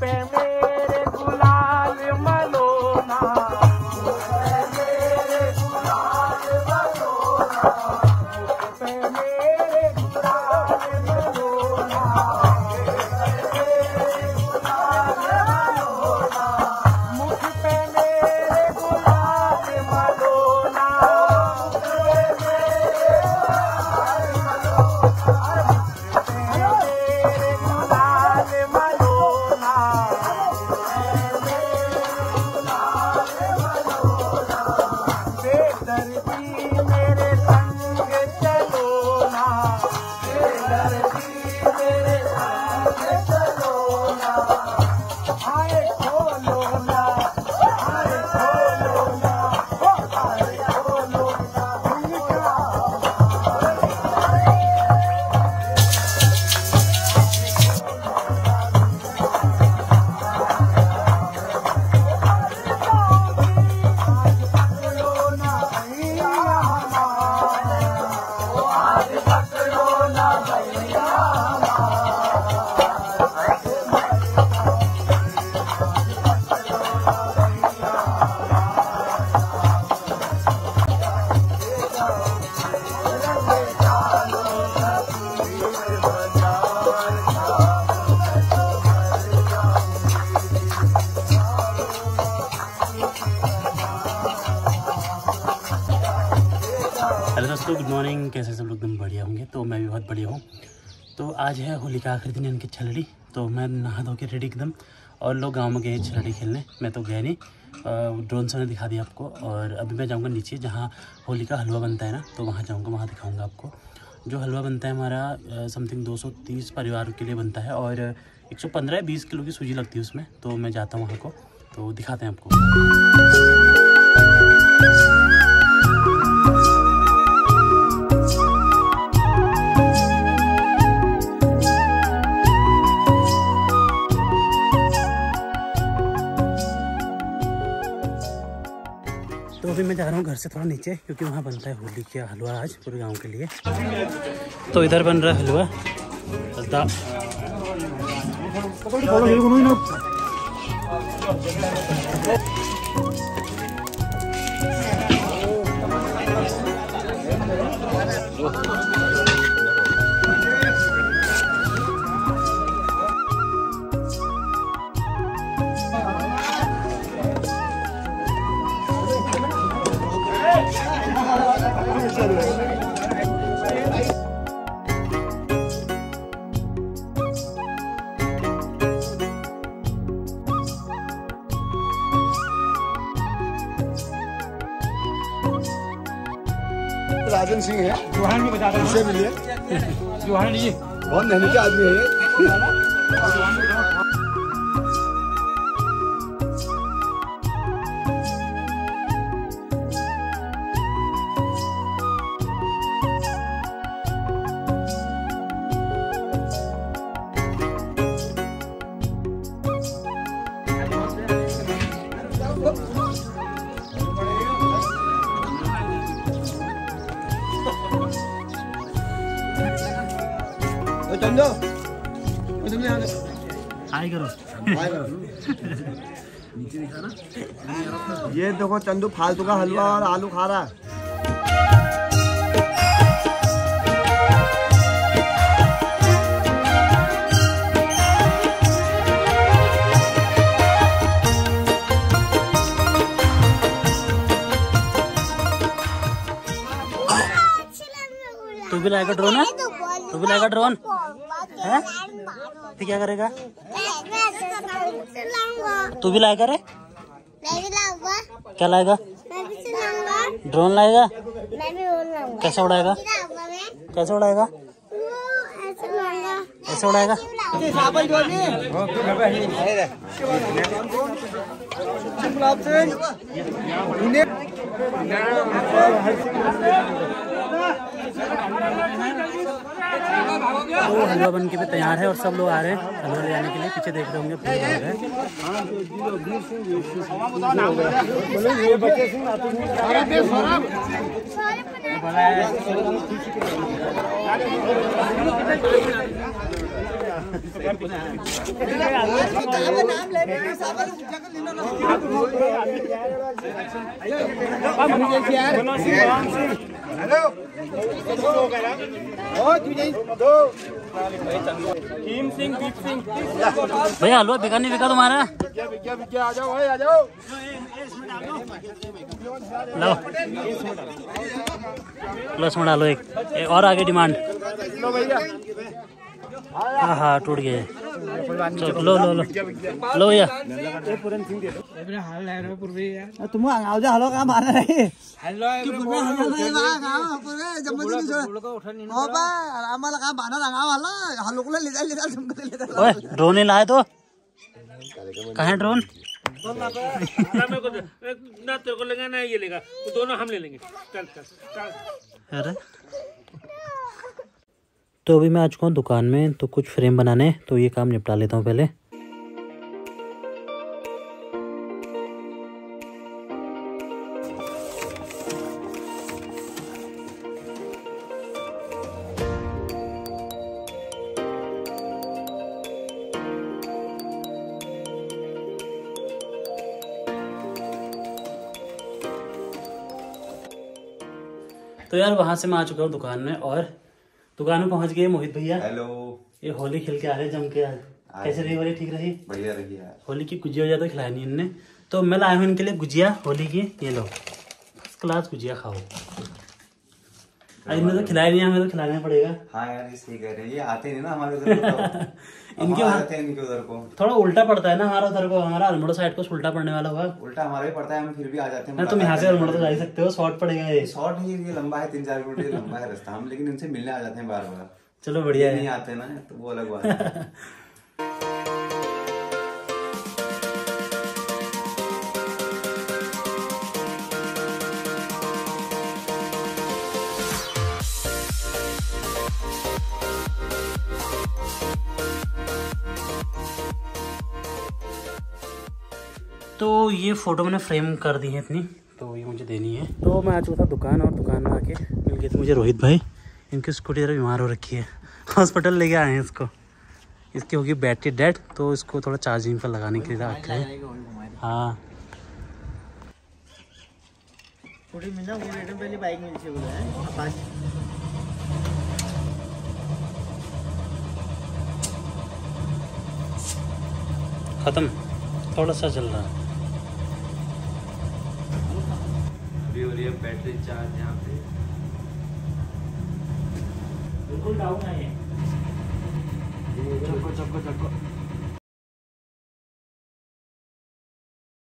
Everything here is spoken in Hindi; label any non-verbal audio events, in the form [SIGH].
पे दोस्तों गुड मॉर्निंग कैसे सब लोग? एकदम बढ़िया होंगे तो मैं भी बहुत बढ़िया हूँ। तो आज है होली का आखिरी दिन इनकी छलड़ी। तो मैं नहा धो के रेडी एकदम, और लोग गाँव में गए छलड़ी खेलने। मैं तो गया नहीं। ड्रोन से दिखा दिया आपको, और अभी मैं जाऊँगा नीचे, जहाँ होली का हलवा बनता है ना तो वहाँ जाऊँगा, वहाँ दिखाऊँगा आपको। जो हलवा बनता है हमारा समथिंग 230 परिवार के लिए बनता है, और 115 20 किलो की सूजी लगती है उसमें। तो मैं जाता हूँ वहाँ को तो दिखाते हैं आपको। अभी मैं जा रहा हूँ, घर से थोड़ा नीचे, क्योंकि वहाँ बनता है होली का हलवा आज, पूरे गाँव के लिए। तो इधर बन रहा है हलवा दा- राजन सिंह है। जोहान भी बता रहा इनसे मिलिए। जोहान जी बहुत मेहनती आदमी है ये। यहाँ हाय करो। हाय करो। ये देखो चंदू फालतू का हलवा और आलू खा रहा है। तू भी लाएगा ड्रोन है तू भी लाएगा ड्रोन है? तो क्या करेगा? तू भी लाएगा रे? क्या लाएगा? ड्रोन लाएगा? कैसे उड़ाएगा? कैसे उड़ाएगा? कैसे उड़ाएगा? तो हलवा बन के भी तैयार है और सब लोग आ रहे हैं हलवा ले जाने के लिए। पीछे देख रहे होंगे हो? रहा कीम सिंह दीप सिंह। भैया हलवा बिका नहीं बिका तुम्हारा? आ जाओ आ जाओ लो। लो इसमें डालो एक, एक और आगे डिमांड। लो भैया। हाँ हाँ टूट गए लो लो लो। लो भैया। तुम आओ जा हलो कहाँ रही लिदा ओए ड्रोन नहीं लाए तो कहाँ है ड्रोन मेरे को ना तेरे को लेगा ना ये लेगा दोनों हम ले लेंगे चल चल चल अरे। तो अभी मैं आ चुका हूँ दुकान में तो कुछ फ्रेम बनाने तो ये काम निपटा लेता हूँ पहले। तो यार वहाँ से मैं आ चुका हूँ दुकान में, और दुकान में पहुँच गए मोहित भैया। हेलो ये होली खेल के आ रहे जम के आज कैसे रही होली ठीक रही? बढ़िया रही यार। होली की गुजिया वजिया तो खिलाई नहीं इनने। तो मैं लाया हूँ इनके लिए गुजिया होली की। ये लो। फ़र्स्ट क्लास गुजिया खाओ। आज इन्हें तो खिलाया नहीं हमें तो खिलाना पड़ेगा। हाँ यार ये सही कह रहे हैं। ये आते नहीं ना हमारे उधर तो। [LAUGHS] इनके आते हैं इनके उधर को। थोड़ा उल्टा पड़ता है ना हमारा उधर को हमारा अल्मोड़ा साइड को उल्टा पड़ने वाला हुआ उल्टा हमारा भी पड़ता है हम फिर भी आ जाते हैं ना तुम यहाँ से अल्मोड़ा तो जा सकते हो शॉर्ट पड़ेगा ये। शॉर्ट नहीं ये लंबा है तीन चार किलोमीटर लंबा है रास्ता। हम लेकिन इनसे मिलने आ जाते हैं बार बार। चलो बढ़िया नहीं है। आते ना तो वो अलग बात है। [LAUGHS] तो ये फ़ोटो मैंने फ्रेम कर दी है इतनी तो ये मुझे देनी है। तो मैं आ चुका था दुकान और दुकान में आके मिल गए थे मुझे रोहित भाई। इनकी स्कूटी जरा बीमार हो रखी है। हॉस्पिटल लेके आए हैं इसको। इसकी होगी बैटरी डेड तो इसको थोड़ा चार्जिंग पर लगाने के लिए रखा है। हाँ। पहले बाइक ख़त्म। थोड़ा सा चल रही है। बैटरी चार्ज यहाँ पे। बिल्कुल डाउन है ये चक्को चक्को चक्को।